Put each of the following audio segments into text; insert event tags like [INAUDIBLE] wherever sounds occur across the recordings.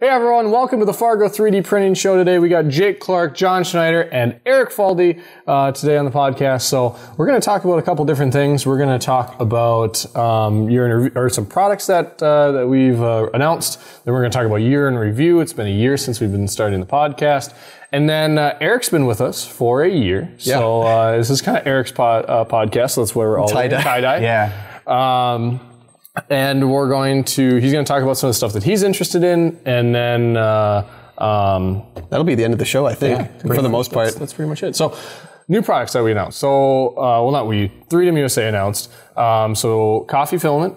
Hey everyone, welcome to the Fargo 3D printing show today. We got Jake Clark, John Schneider, and Eric Faldy uh, today on the podcast. So we're going to talk about a couple different things. We're going to talk about um, year or some products that uh, that we've uh, announced. Then we're going to talk about year in review. It's been a year since we've been starting the podcast. And then uh, Eric's been with us for a year. Yeah. So uh, this is kind of Eric's pod, uh, podcast. So that's where we're all Tie-dye. tie-dye. [LAUGHS] Yeah. Um, and we're going to, he's going to talk about some of the stuff that he's interested in. And then, uh, um, That'll be the end of the show, I think, for the most part. that's, that's pretty much it. So, new products that we announced. So, uh, well, not we, 3Dom USA announced. Um, so, coffee filament,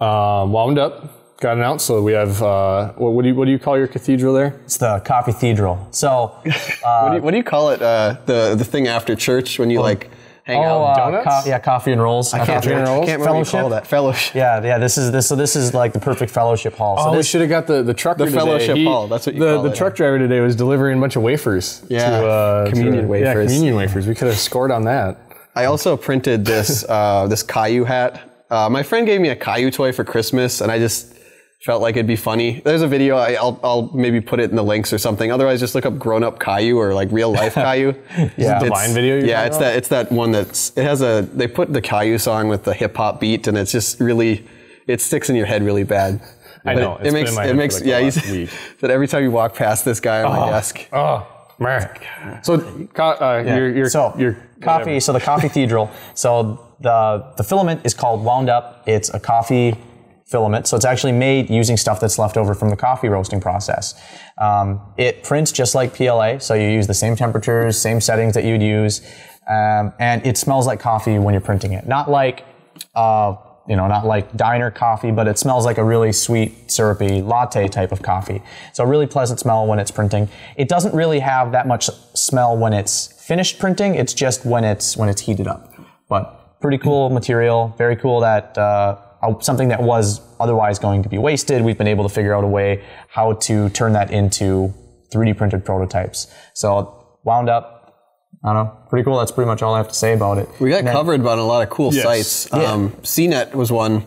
um, wound up, got announced. So, we have, uh, what, what, do you, what do you call your cathedral there? It's the Coffee Cathedral. So, [LAUGHS] what, do you, what do you call it? Uh, the the thing after church when you like hang oh, out. uh, donuts? co- yeah, coffee and rolls. I can't, Coffee and remember, rolls? can't remember what you call Fellowship? that. Fellowship. Yeah, yeah. This is this. So this is like the perfect fellowship hall. So Oh, we should have got the, the truck. The today. fellowship hall, that's what you the, call the it. truck driver today was delivering a bunch of wafers. Yeah, to, uh, communion to- wafers. Yeah, communion wafers. We could have scored on that. I also printed this uh, this Caillou hat. Uh, my friend gave me a Caillou toy for Christmas, and I just felt like it'd be funny. There's a video. I, I'll, I'll maybe put it in the links or something. Otherwise, just look up grown up Caillou or like real life [LAUGHS] Caillou. Yeah. the Vine video you're yeah, it's about? that it's that one that's it has a they put the Caillou song with the hip hop beat, and it's just really it sticks in your head really bad. I But know, It, it's been makes in my it makes like yeah. last you- [LAUGHS] that every time you walk past this guy on my desk. Oh, man. So, co- uh, Yeah. your, your, so your coffee. So the coffee cathedral. So the the filament is called wound up. It's a coffee filament. So it's actually made using stuff that's left over from the coffee roasting process. Um, it prints just like PLA. So you use the same temperatures, same settings that you'd use, um, and it smells like coffee when you're printing it. Not like uh, you know, not like diner coffee, but it smells like a really sweet, syrupy latte type of coffee. So a really pleasant smell when it's printing. It doesn't really have that much smell when it's finished printing. It's just when it's when it's heated up. But pretty cool material. Very cool that uh, something that was otherwise going to be wasted. We've been able to figure out a way how to turn that into 3D printed prototypes. So wound up. I don't know. Pretty cool. That's pretty much all I have to say about it. We got covered on a lot of cool Yes. sites. Um, CNET was one.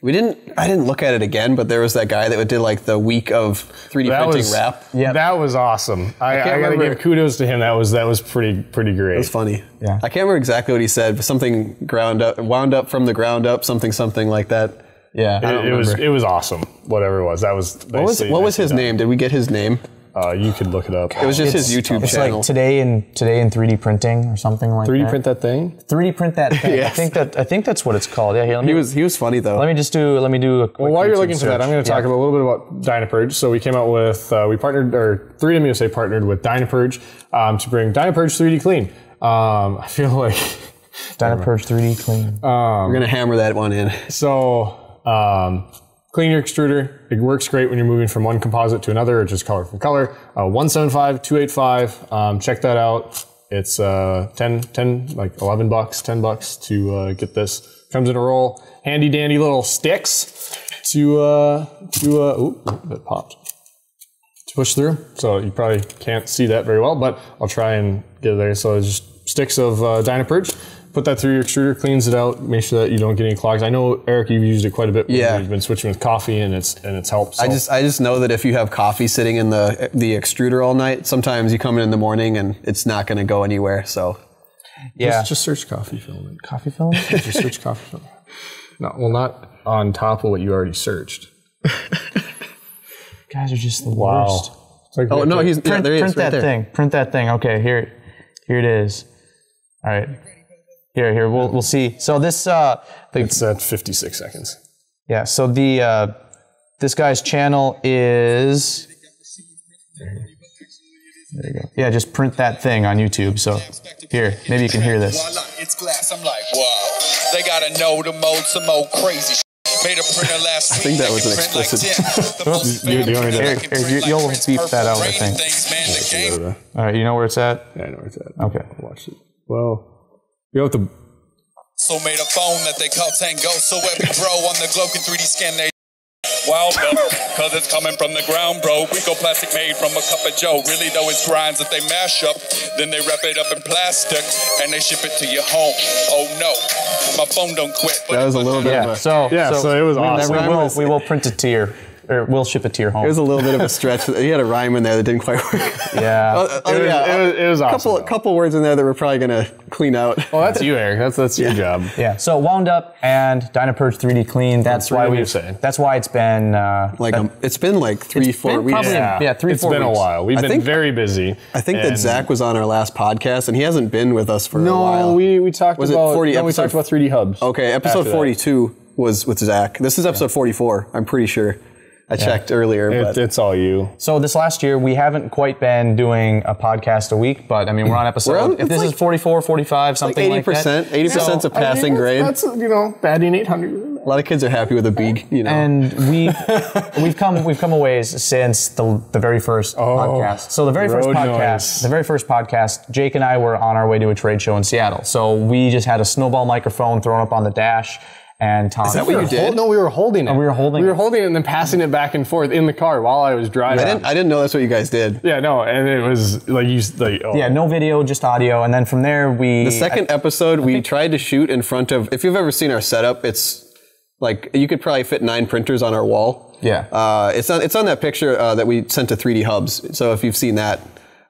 We didn't. I didn't look at it again, but there was that guy that did like the week of 3D that printing was, wrap. Yeah. that was awesome. I, I, can't gotta remember- give kudos to him. That was that was pretty pretty great. It was funny. Yeah. I can't remember exactly what he said, but something ground up, wound up from the ground up, something something like that. Yeah. it, it was it was awesome. Whatever it was, that was What was what was his name? Did we get his name? Uh, you could look it up. It was just his YouTube It's channel. like today in today in 3D printing or something like 3D that. print that thing. 3D print that thing. [LAUGHS] I think that I think that's what it's called. Yeah, here, let me he was he was funny though. let me just do let me do a quick Well, while you're YouTube looking for that. I'm going to talk Yeah. about a little bit about Dynapurge. So we came out with uh, we partnered or 3Dom USA partnered with Dynapurge um, to bring Dynapurge 3D Clean. Um, [LAUGHS] I feel like Dynapurge 3D clean. We're gonna hammer that one in. So, um, clean your extruder. It works great when you're moving from one composite to another, or just color from color. Uh, 175, 285. Um, check that out. It's uh, 10, 10, like 11 bucks, 10 bucks to uh, get this. Comes in a roll. Handy dandy little sticks to, uh, to, uh, that popped. To push through. So you probably can't see that very well, but I'll try and get it there. So it's just sticks of uh, Dynapurge. Put that through your extruder, cleans it out, make sure that you don't get any clogs. I know Eric, you've used it quite a bit. Yeah. you've been switching with coffee, and it's and it's helped. So. I just I just know that if you have coffee sitting in the the extruder all night, sometimes you come in in the morning and it's not gonna go anywhere. So yeah. just, just search coffee filament. coffee film? [LAUGHS] Just search coffee filament. No, well, not on top of what you already searched. [LAUGHS] guys are just the worst. It's like oh no, he's yeah, Print, there he is, print right that there. thing. Print that thing. Okay, here here it is. All right. Here, here, we'll we'll see. So this uh the, it's at 56 seconds. yeah, so the uh this guy's channel is there you go. Yeah, just print that thing on YouTube. So here, maybe you can hear this. It's glass. I'm like, wow. They gotta know the mode, some old crazy. Made a printer last week. think that was an explicit. Like 10. The [LAUGHS] most You- you want me to- famous Here, here, you- you'll Prince beep that out, I Rain think. Things, man, All right, you know where it's at? Yeah, I know where it's at. Okay. Watch it. Well, you have to. So made a phone that they call Tango. So every bro on the globe can 3D scan they Wow, bro, cause it's coming from the ground, bro. We go plastic made from a cup of Joe. Really though, it's grinds that they mash up. Then they wrap it up in plastic and they ship it to your home. Oh no, my phone don't quit. That was a little bit Yeah. of a So Yeah, so it was we, awesome. We will we will print it to your or we'll ship it to your home. It was a little bit of a stretch. [LAUGHS] He had a rhyme in there that didn't quite work. [LAUGHS] yeah. Oh, oh, It was- yeah, it was- it was a awesome, couple though. couple words in there that we're probably gonna clean out. Oh, that's you, Eric. That's that's your job. [LAUGHS] Yeah, so wound up and Dynapurge 3D clean. That's What why we. you say? That's why it's been uh, Like um, it's been like three, four been weeks. probably- Yeah, three, It's four been a while. We've I been think- very busy. I think that Zach was on our last podcast, and he hasn't been with us for a while. No, while. we we talked Was it about 40 no, we talked about 3D hubs. okay, episode 42 was with Zach. This is episode 44. I'm pretty sure. I checked earlier, It, but it's all you. So this last year, we haven't quite been doing a podcast a week, but I mean, we're on episode. We're on- if this like- is 44, 45, something eighty like that. 80% Eighty percent's a passing grade. That's you know batting 800. a lot of kids are happy with a B. You know, And we've [LAUGHS] we've come we've come a ways since the the very first oh, podcast. So the very first podcast, noise. the very first podcast, Jake and I were on our way to a trade show in Seattle. So we just had a snowball microphone thrown up on the dash, and Tom. Is that what you did? no, we were holding it. we were holding We were it. holding it and then passing it back and forth in the car while I was driving. I didn't. I didn't know that's what you guys did. yeah, no, and it was like you like oh, Yeah, no video, just audio, and then from there we. The second episode, we tried to shoot in front of. If you've ever seen our setup, it's like you could probably fit nine printers on our wall. Yeah. Uh, it's on. It's on that picture uh, that we sent to 3D Hubs. So if you've seen that,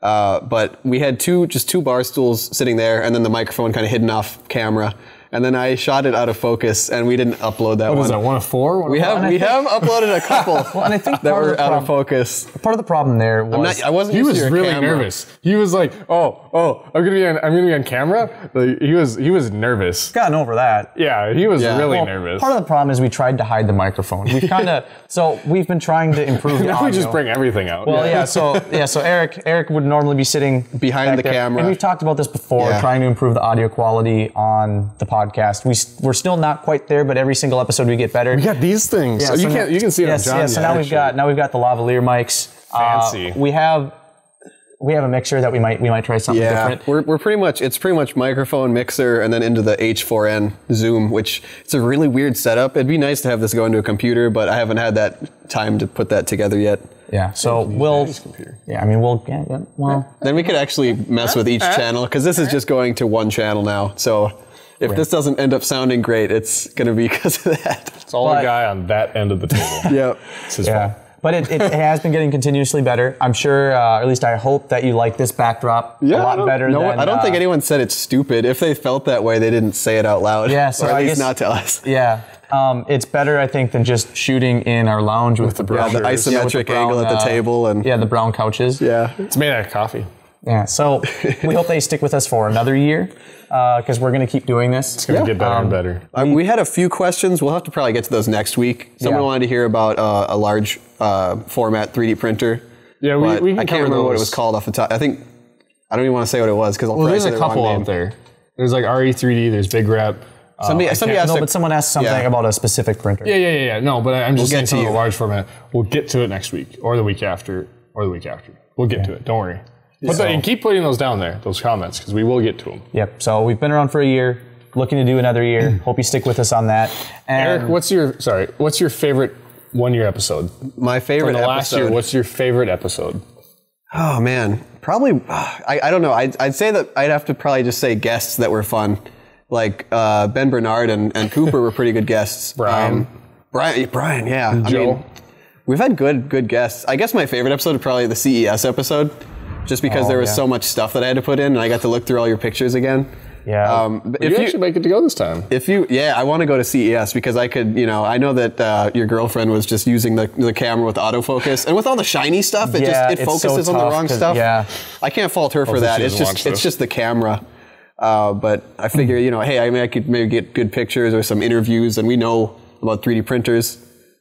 uh, but we had two, just two bar stools sitting there, and then the microphone kind of hidden off camera. And then I shot it out of focus, and we didn't upload that What one. is that? One of four? One We have I we have uploaded a couple [LAUGHS] well, and I think that were out of focus. part of the problem there was not, I wasn't. He was really camera. nervous. He was like, "Oh, oh, I'm gonna be on, I'm gonna be on camera." Like, he was, he was nervous. gotten over that. Yeah, he was Yeah. really Well, nervous. Part of the problem is we tried to hide the microphone. We've [LAUGHS] kind of so we've been trying to improve the now we just audio. bring everything out. Well, yeah. So yeah. So Eric, Eric would normally be sitting Behind back the there. camera. and we've talked about this before, Yeah. trying to improve the audio quality on the podcast. We s- we're still not quite there, but every single episode we get better. we got these things. Yeah, you so can now- not you can see it yes, on John. Yeah, so now we've got now we've got the lavalier mics. Uh, Fancy. we have we have a mixer that we might we might try something Yeah, different. we're, we're pretty much it's pretty much microphone mixer and then into the H4n Zoom, which it's a really weird setup. It'd be nice to have this go into a computer, but I haven't had that time to put that together yet. Yeah. So we'll. Yeah. I mean, we'll. Yeah, yeah, well. Then we could actually mess with each channel because this is just going to one channel now. So if this doesn't end up sounding great, it's going to be [LAUGHS] because of that. It's all But- the guy on that end of the table. [LAUGHS] Yep. It's his Yeah. fault. But it, it has been getting continuously better. I'm sure, uh, or at least I hope that you like this backdrop a lot better no, than. I don't think uh, anyone said it's stupid. If they felt that way, they didn't say it out loud. Yeah, [LAUGHS] so or at I least guess- not to us. Yeah. Um, it's better, I think, than just shooting in our lounge with, the, Yeah, the isometric with the angle at the uh, table and yeah, the brown couches. yeah. It's made out of coffee. Yeah. So [LAUGHS] we hope they stick with us for another year because we're going to keep doing this. It's gonna get better and better. Uh, we had a few questions. We'll have to probably get to those next week. Someone Yeah. wanted to hear about uh, a large uh, format 3D printer. Yeah, we, we can I can't cover remember what it was called off the top. I think I don't even want to say what it was because I'll Well, probably there's say a the couple out there. There's like RE3D. There's Big Rep. Uh, Somebody, I somebody asked No, a- but someone asked something Yeah. about a specific printer. Yeah, yeah, yeah, yeah. No, but I- I'm just We'll saying get some to of the large format. We'll get to it next week or the week after or the week after. We'll get to it. Don't worry. But the- and keep putting those down there, those comments, because we will get to them. Yep. So we've been around for a year, looking to do another year. Mm. Hope you stick with us on that. And Eric, what's your sorry? What's your favorite one year episode My favorite from the last episode. year? What's your favorite episode? Oh man, probably. Uh, I, I don't know. I'd, I'd say that I'd have to probably just say guests that were fun, like uh, Ben Bernard and, and Cooper were pretty good guests. [LAUGHS] Brian. Um, Brian, Brian, yeah. I mean, we've had good good guests. I guess my favorite episode is probably the CES episode, just because Oh, there was yeah. so much stuff that I had to put in, and I got to look through all your pictures again. Yeah. Um, but If if you you, actually make it to go this time. if you, yeah, I want to go to CES because I could, you know, I know that uh, your girlfriend was just using the, the camera with autofocus, and with all the shiny stuff, it Yeah, just it it's so focuses on the wrong stuff. yeah. I can't fault her for that. It's just it's just the camera. Uh, but I figure, you know, hey, I mean, I could maybe get good pictures or some interviews, and we know about 3D printers.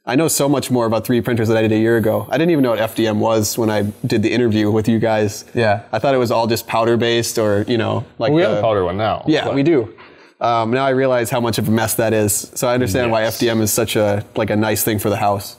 I know so much more about 3D printers than I did a year ago. I didn't even know what FDM was when I did the interview with you guys. Yeah. I thought it was all just powder based or, you know, like we the, have a powder one now. yeah, but- we do. Um, now I realize how much of a mess that is. So I understand why FDM is such a like a nice thing for the house.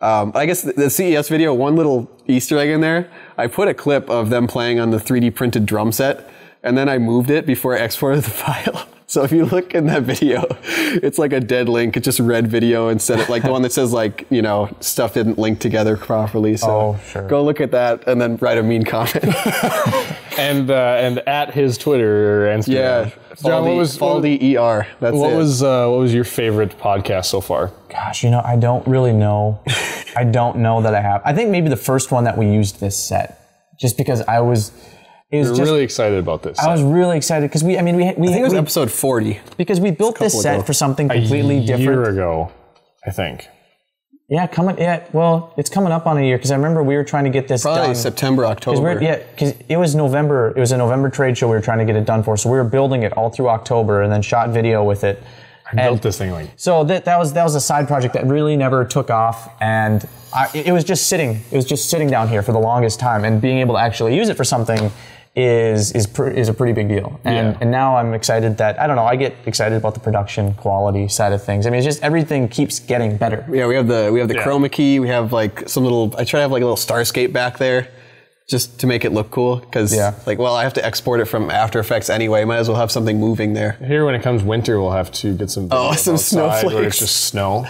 Um, I guess the CES video, one little Easter egg in there. I put a clip of them playing on the 3D printed drum set, and then I moved it before I [LAUGHS] exported the file. So if you look in that video, it's like a dead link. It's just red video instead of like the one that says like you know stuff didn't link together properly. So Oh, sure. go look at that and then write a mean comment. [LAUGHS] and uh, and at his Twitter or Instagram. yeah, John, what was what, Faldy ER? That's what it. was uh, what was your favorite podcast so far? Gosh, you know, I don't really know. [LAUGHS] I don't know that I have. I think maybe the first one that we used this set, just because I was, was We're just. really excited about this. I was really excited because we, I mean, we, we, I think it was we- episode 40. because we built this set ago. for something completely different. a year different. ago, I think. Yeah, coming. Yeah, well, it's coming up on a year because I remember we were trying to get this Probably done. September, 'Cause October. we're, yeah, because it was November. It was a November trade show we were trying to get it done for. So we were building it all through October and then shot video with it. I built this thing like So that, that was that was a side project that really never took off, and I, it was just sitting. It was just sitting down here for the longest time, and being able to actually use it for something is is pr- is a pretty big deal. And Yeah. and now I'm excited that I don't know. I get excited about the production quality side of things. I mean, it's just everything keeps getting better. Yeah, we have the we have the Yeah. chroma key. We have like some little. I try to have like a little Starscape back there, just to make it look cool. Because Yeah. like, well, I have to export it from After Effects anyway. Might as well have something moving there. here when it comes winter, we'll have to get some Oh, videos some outside Where snowflakes. it's just snow.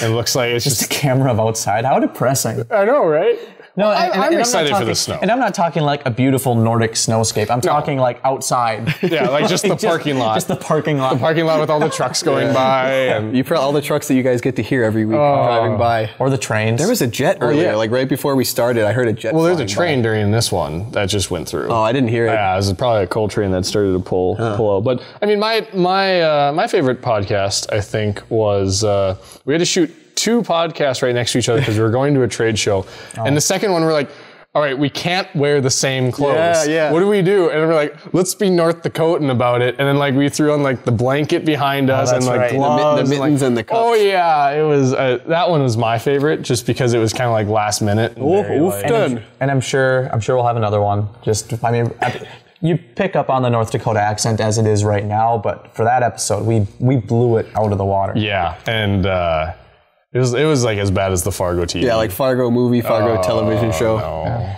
it looks like it's The just. A camera of outside, how depressing. I know, right? No, I, and- and I'm not excited for talking- the snow. And I'm not talking like a beautiful Nordic snowscape. I'm talking like outside. [LAUGHS] yeah, like just the [LAUGHS] parking lot. Just the parking lot. The parking lot with all the [LAUGHS] trucks going by. And You probably all the trucks that you guys get to hear every week Oh. driving by. or the trains. There was a jet earlier, yeah. like right before we started. I heard a jet. well, there's a flying by. train during this one that just went through. Oh, I didn't hear it. Yeah, it was probably a coal train that started to pull pull out. But I mean, my my uh, my favorite podcast, I think, was uh, we had to shoot two podcasts right next to each other because we were going to a trade show, and the second one we're like. All right, we can't wear the same clothes. Yeah, yeah. What do we do? And we're like, let's be North Dakotan about it. And then like we threw on like the blanket behind us and like right. The the gloves, and, like- mittens and the cups. Oh yeah, it was uh, that one was my favorite just because it was kind of like last minute. and Oh, very, like- done. and I'm sure I'm sure we'll have another one. Just I mean, I- you pick up on the North Dakota accent as it is right now, but for that episode, we we blew it out of the water. Yeah, and uh, it was it was like as bad as the Fargo TV. Yeah, like Fargo movie, Fargo television show. No.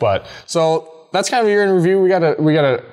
But so that's kind of a year in review. We gotta we gotta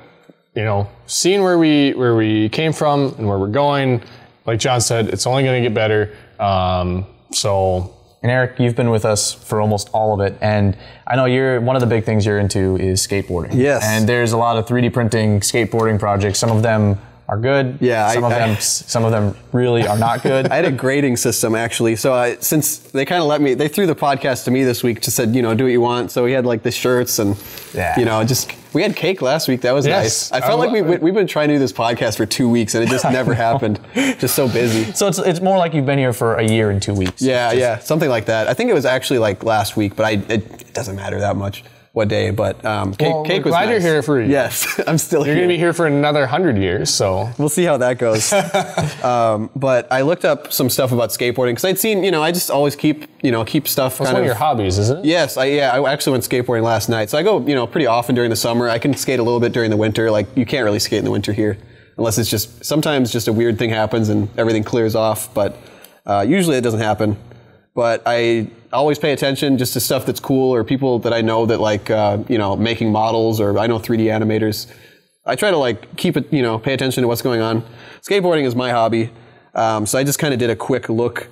you know seeing where we where we came from and where we're going. Like John said, it's only gonna get better. Um, so And Eric, you've been with us for almost all of it, and I know you're one of the big things you're into is skateboarding. Yes. And there's a lot of 3D printing skateboarding projects. Some of them are good. Yeah, Some I- of I- them some of them really are not good. [LAUGHS] I had a grading system actually. So I, since they kind of let me, they threw the podcast to me this week. Just said, you know, do what you want. So we had like the shirts and, Yeah. you know, just we had cake last week. That was Yes. nice. I felt I like we, we we've been trying to do this podcast for two weeks and it just [LAUGHS] never happened. Just so busy. so it's it's more like you've been here for a year and two weeks. Yeah, yeah, something like that. I think it was actually like last week, but I it, it doesn't matter that much what day. But um, cake, Well, cake was glad you're here for a. Yes, [LAUGHS] I'm still here. you're here. gonna be here for another hundred years. So We'll see how that goes. [LAUGHS] um, but I looked up some stuff about skateboarding because I'd seen, you know, I just always keep, you know, keep stuff that's kind one of of. your hobbies, isn't it? Yes, I yeah, I actually went skateboarding last night. So I go, you know, pretty often during the summer. I can skate a little bit during the winter. Like you can't really skate in the winter here unless it's just sometimes just a weird thing happens and everything clears off. But uh, usually it doesn't happen. But I always pay attention just to stuff that's cool or people that I know that like uh, you know making models or I know 3D animators. I try to like keep it, you know, pay attention to what's going on. Skateboarding is my hobby, um, so I just kind of did a quick look.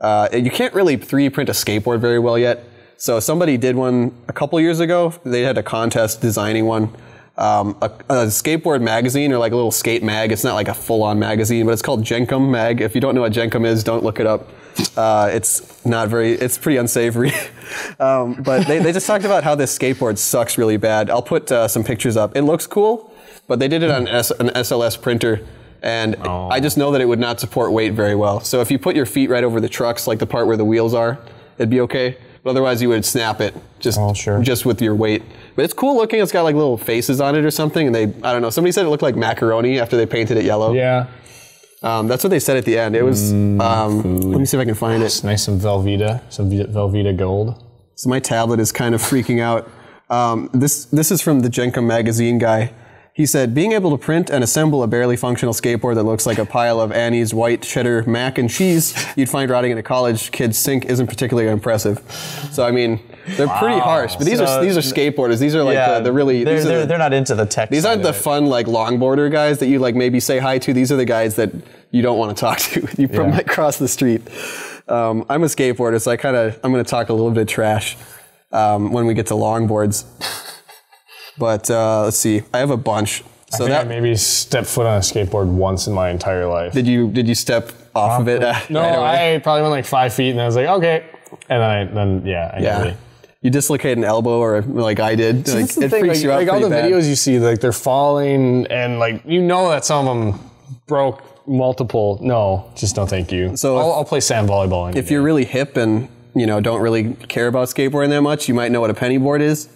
Uh, you can't really 3D print a skateboard very well yet. So somebody did one a couple years ago. They had a contest designing one. Um, a, a skateboard magazine or like a little skate mag. It's not like a full-on magazine, but it's called Jenkem Mag. If you don't know what Jenkem is, don't look it up. Uh, it's not very. It's pretty unsavory. [LAUGHS] um, but they, they just talked about how this skateboard sucks really bad. I'll put uh, some pictures up. It looks cool, but they did it on S- an SLS printer. And I just know that it would not support weight very well. So if you put your feet right over the trucks, like the part where the wheels are, it'd be okay. But otherwise, you would snap it just Oh, sure. just with your weight. But it's cool looking. It's got like little faces on it or something. And they, I don't know. Somebody said it looked like macaroni after they painted it yellow. Yeah. Um, that's what they said at the end. It was. Mm, Um, let me see if I can find it. It's nice some Velveeta, some Ve- Velveeta gold. So my tablet is kind of freaking out. Um, this this is from the Jenkem magazine guy. He said, being able to print and assemble a barely functional skateboard that looks like a pile of Annie's white cheddar mac and cheese you'd find rotting in a college kid's sink isn't particularly impressive. So I mean, They're pretty harsh, but these are these are skateboarders. These are like yeah, the, the really they're, they're, the- they're not into the tech. These aren't the fun like longboarder guys that you like maybe say hi to. These are the guys that you don't want to talk to. [LAUGHS] You Yeah. like cross the street. Um, I'm a skateboarder, so I kind of I'm going to talk a little bit of trash um, when we get to longboards. but uh, let's see, I have a bunch. I So think I that maybe stepped foot on a skateboard once in my entire life. did you did you step off of it? [LAUGHS] no, right? I probably went like five feet, and I was like, okay, and then I then yeah, I yeah. really- You dislocate an elbow, or like I did. Like, it thing, freaks like, you out like all the bad. videos you see, like they're falling, and like you know that some of them broke multiple. No, just no, thank you. So I'll, if- I'll play sand volleyball. any if you're really hip and you know don't really care about skateboarding that much, you might know what a penny board is.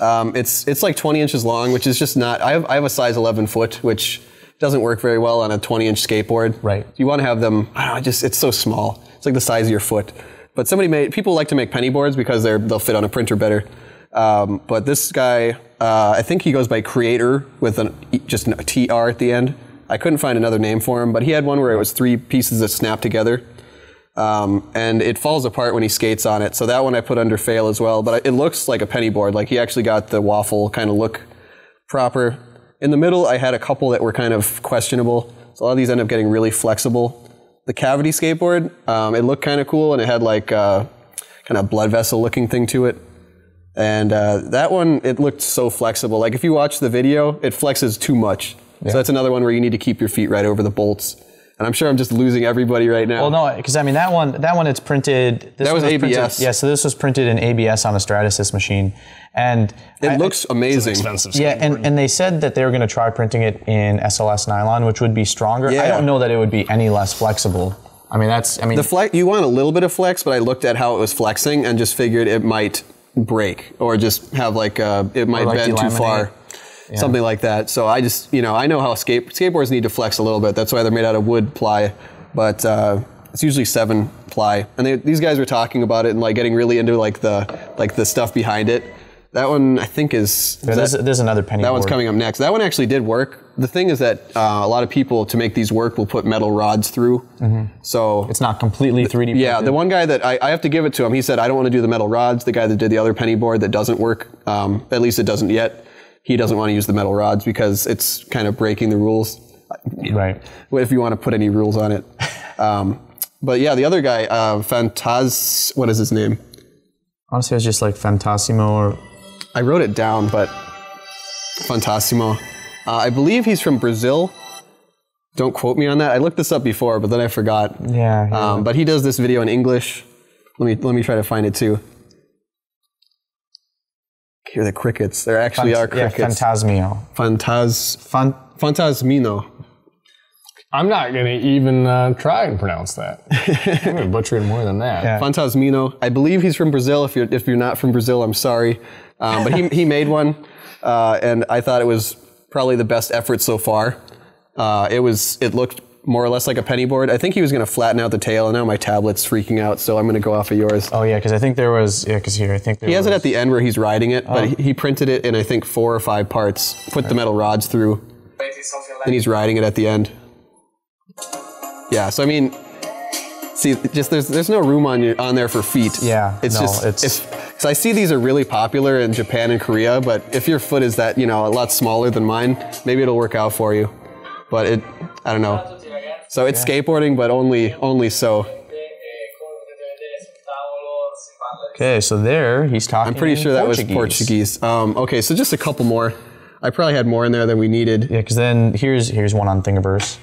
Um, it's it's like 20 inches long, which is just not. I have I have a size 11 foot, which doesn't work very well on a 20 inch skateboard. Right. You want to have them. I don't know. Just it's so small. It's like the size of your foot. But somebody made people like to make penny boards because they're they'll fit on a printer better. Um, but this guy, uh, I think he goes by Creator with an just a TR at the end. I couldn't find another name for him, but he had one where it was three pieces that snap together um, and it falls apart when he skates on it. So that one I put under fail as well. But it looks like a penny board. Like he actually got the waffle kind of look proper. In the middle, I had a couple that were kind of questionable. So a lot of these end up getting really flexible. The cavity skateboard, um, it looked kind of cool, and it had like a kind of blood vessel looking thing to it. And uh, that one, it looked so flexible. Like if you watch the video, it flexes too much. So that's another one where you need to keep your feet right over the bolts. And I'm sure I'm just losing everybody right now. Well, no, because I mean that one. That one, it's printed. This That was one printed- ABS. yeah, so this was printed in ABS on a Stratasys machine, and it I- looks amazing. expensive. Yeah, and, and they said that they were going to try printing it in SLS nylon, which would be stronger. Yeah. I don't know that it would be any less flexible. I mean, that's. I mean, The flex, you want a little bit of flex, but I looked at how it was flexing and just figured it might break or just have like uh, it might like bend too delaminate. Far, something like that. So I just you know I know how skate skateboards need to flex a little bit. That's why they're made out of wood ply, but uh, it's usually seven ply. And they, these guys were talking about it and like getting really into like the like the stuff behind it. That one I think is, there's, that- there's another penny. that one's coming up next. That one actually did work. The thing is that uh, a lot of people to make these work will put metal rods through. So It's not completely 3D. yeah, printed. the one guy that I, I have to give it to him, he said, I don't want to do the metal rods. The guy that did the other penny board that doesn't work, um, at least it doesn't yet, he doesn't want to use the metal rods because it's kind of breaking the rules. right. If you want to put any rules on it. Um, but yeah, the other guy, uh, Fantaz, what is his name? Honestly, it's just like Fantasimo or I wrote it down, but Fantasimo. Uh, I believe he's from Brazil. Don't quote me on that. I looked this up before, but then I forgot. yeah. yeah. Um, but he does this video in English. Let me let me try to find it too. Hear the crickets. There actually are yeah, crickets. Fantasmio. Fantaz Fan- Fantasmino. I'm not gonna even uh, try and pronounce that. [LAUGHS] I'm gonna butcher it more than that. Yeah. Fantasmino. I believe he's from Brazil. If you're if you're not from Brazil, I'm sorry. Um, but he [LAUGHS] he made one, uh, and I thought it was probably the best effort so far. Uh, it was it looked more or less like a penny board. I think he was going to flatten out the tail, and now my tablet's freaking out, so I'm going to go off of yours. oh yeah, because I think there was yeah, because here I think there He has was, it at the end where he's riding it, but he, oh. he printed it in I think four or five parts. Put the metal rods through, and he's riding it at the end. Yeah, so I mean, see, just there's there's no room on you on there for feet. Yeah, it's no, just it's- if because I see these are really popular in Japan and Korea, but if your foot is that you know a lot smaller than mine, maybe it'll work out for you. But it, I don't know. So it's skateboarding, but only only so. Okay, so there he's talking. I'm pretty sure that was Portuguese. Portuguese. Um, okay, so just a couple more. I probably had more in there than we needed. Yeah, because then here's here's one on Thingiverse.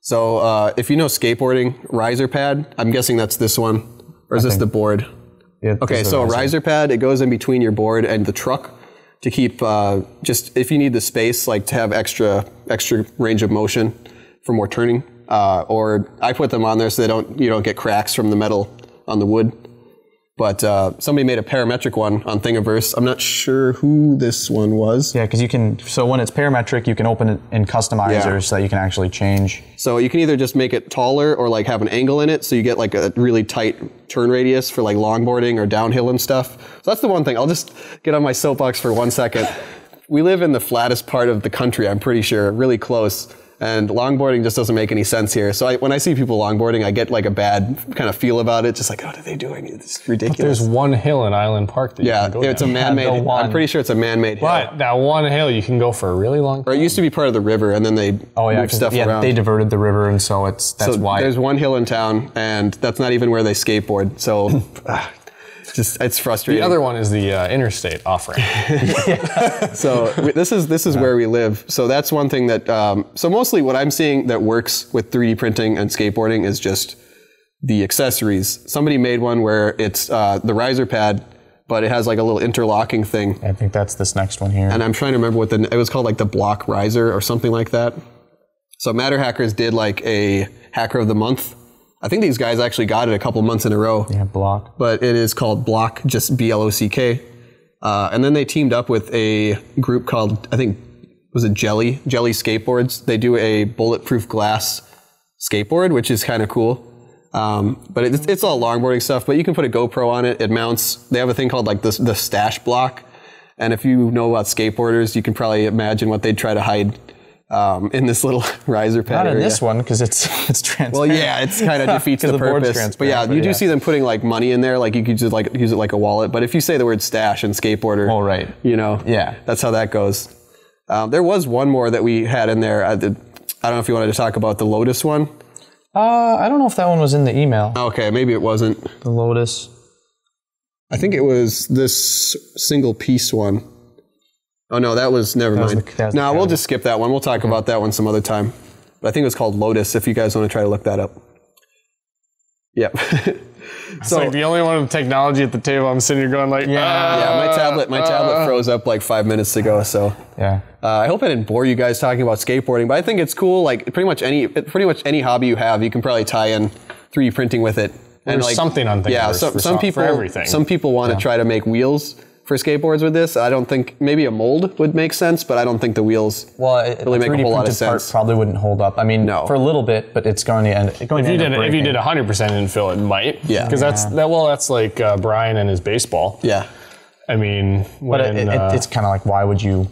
So uh, if you know skateboarding, riser pad, I'm guessing that's this one. Or is this the board? Yeah, Okay, so a riser pad, it goes in between your board and the truck to keep uh, just if you need the space, like to have extra extra range of motion for more turning. Uh, or I put them on there so they don't you don't get cracks from the metal on the wood. But uh, somebody made a parametric one on Thingiverse. I'm not sure who this one was. Yeah, because you can. So when it's parametric, you can open it in customizer Yeah. so that you can actually change. So you can either just make it taller or like have an angle in it, so you get like a really tight turn radius for like longboarding or downhill and stuff. So that's the one thing. I'll just get on my soapbox for one second. We live in the flattest part of the country, I'm pretty sure, really close. And longboarding just doesn't make any sense here. So I, when I see people longboarding, I get like a bad kind of feel about it. Just like, what are they doing? It's ridiculous. But There's one hill in Island Park that yeah, you can go it's a [LAUGHS] man-made. I'm pretty sure it's a man-made hill. But that one hill you can go for a really long Or it used to be part of the river, and then they Oh yeah, stuff yeah, around. they diverted the river, and so it's that's so why. there's one hill in town, and that's not even where they skateboard. So, [LAUGHS] ah, just it's frustrating. The other one is the uh, interstate offering. [LAUGHS] so we- this is this is where we live. So that's one thing that. Um, so mostly what I'm seeing that works with 3D printing and skateboarding is just the accessories. Somebody made one where it's uh, the riser pad, but it has like a little interlocking thing. I think that's this next one here. And I'm trying to remember what the it was called, like the block riser or something like that. So MatterHackers did like a Hacker of the Month. I think these guys actually got it a couple months in a row yeah, block. but it is called Block, just B L O C K. Uh, and then they teamed up with a group called, I think, was it Jelly? Jelly Skateboards. They do a bulletproof glass skateboard, which is kind of cool. Um, but it's, it's all longboarding stuff, but you can put a GoPro on it. It mounts, they have a thing called like the, the stash block. And if you know about skateboarders, you can probably imagine what they'd try to hide um, in this little [LAUGHS] riser pad Not in area. this one because it's [LAUGHS] it's transparent. Well, yeah, it's kind of [LAUGHS] defeats the, the purpose. But yeah, transparent, you but do see them putting like money in there. Like you could just like use it like a wallet. But if you say the word stash and skateboarder, Oh, right. you know, Yeah. that's how that goes. Um, there was one more that we had in there. I, did, I don't know if you wanted to talk about the Lotus one. Uh, I don't know if that one was in the email. Okay, maybe it wasn't. The Lotus. I think it was this single piece one. Oh no, that was never was mind. the- that was the no, we'll just skip that one. We'll talk about that one some other time. But I think it was called Lotus. If you guys want to try to look that up. Yep. [LAUGHS] It's like the only one with technology at the table. I'm sitting here going like, Yeah. Yeah, my tablet, my tablet froze up like five minutes ago. So Yeah. uh, I hope I didn't bore you guys talking about skateboarding, but I think it's cool. Like pretty much any, pretty much any hobby you have, you can probably tie in 3D printing with it. And There's something on Yeah, Thingiverse some, for some so- for people, everything. some people want to try to make wheels for skateboards with this. I don't think maybe a mold would make sense, but I don't think the wheels. Well, it, Really make a 3D whole lot of printed part sense. probably wouldn't hold up. I mean, No. for a little bit, but it's going to end. Going If to you end did up if you did 100 percent infill, it might. Yeah. Because that's that. Well, that's like uh, Brian and his baseball. Yeah, I mean, when, But it, it, uh, it's kind of like, why would you?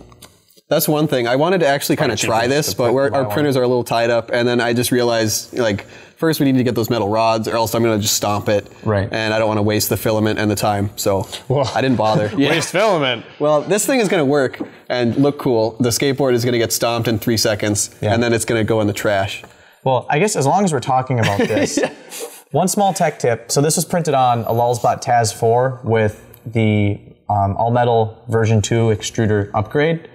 That's one thing. I wanted to actually kind of try this, but we're, our printers are a little tied up, and then I just realized like first we need to get those metal rods, or else I'm going to just stomp it. Right. And I don't want to waste the filament and the time, so I didn't bother. Yeah. [LAUGHS] waste filament. Well, this thing is going to work and look cool. The skateboard is going to get stomped in three seconds, Yeah. and then it's going to go in the trash. Well, I guess as long as we're talking about [LAUGHS] this, one small tech tip. So this was printed on a Lulzbot Taz 4 with the um, all metal version 2 extruder upgrade.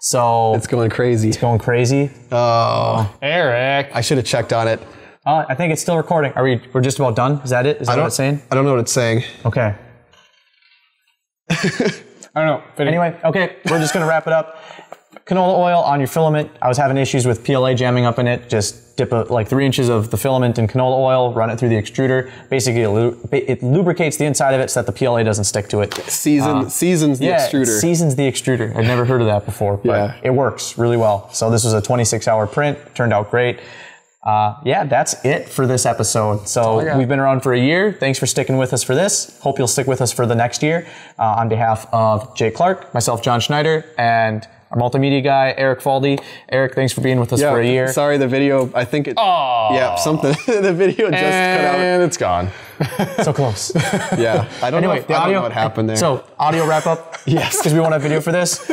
So It's going crazy. It's going crazy. Oh, Eric. I should have checked on it. Uh, I think it's still recording. Are we? We're just about done. Is that it? Is that what it's saying? I don't know what it's saying. Okay. [LAUGHS] I don't know. But Anyway, okay, we're just gonna wrap it up. Canola oil on your filament. I was having issues with PLA jamming up in it. Just dip a, like three inches of the filament in canola oil, run it through the extruder. Basically, it, lu- it lubricates the inside of it so that the PLA doesn't stick to it. Season seasons the Uh, Yeah, it extruder. seasons the extruder. I've never heard of that before, but Yeah. it works really well. So this was a 26 hour print, turned out great. Uh, yeah, that's it for this episode. So got. we've been around for a year. Thanks for sticking with us for this. Hope you'll stick with us for the next year. Uh, on behalf of Jay Clark, myself, John Schneider, and our multimedia guy, Eric Faldy. Eric, thanks for being with us yeah, for a year. Sorry, the video. I think it. Yeah, something. [LAUGHS] the video just cut out. and it's gone. [LAUGHS] So close. [LAUGHS] Yeah, I don't know. Anyway, If, the I don't audio. know what happened there. So, audio wrap up. [LAUGHS] Yes. Because we won't have video for this.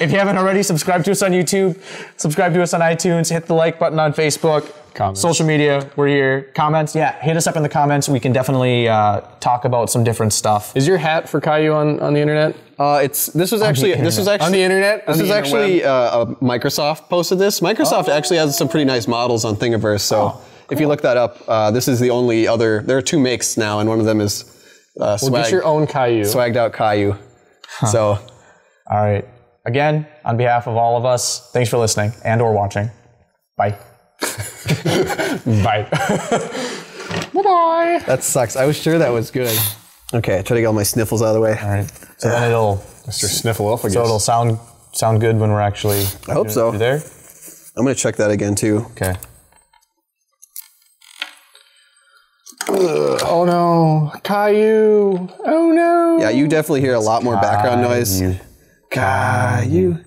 If you haven't already, subscribe to us on YouTube. Subscribe to us on iTunes. Hit the like button on Facebook. Comments. Social media. We're here. Comments. Yeah, hit us up in the comments. We can definitely uh, talk about some different stuff. Is your hat for Caillou on, on the internet? Uh, it's this was actually this was actually On the internet? This On is the actually uh, uh, Microsoft posted this. Microsoft actually has some pretty nice models on Thingiverse. So if you look that up, uh, this is the only other. There are two makes now, and one of them is uh, Well, swag, get your own Caillou. swagged out Caillou. So All right. Again, on behalf of all of us, thanks for listening and or watching. Bye. [LAUGHS] Bye. Bye-bye. that sucks. I was sure that was good. Okay, try to get all my sniffles out of the way. All right. So then it'll Mr. Sniffleupagus. so it'll sound sound good when we're actually. I hope so. There? I'm gonna check that again too. Okay. Oh no, Caillou. Oh no. Yeah, you definitely hear a lot more background noise. You. Caillou.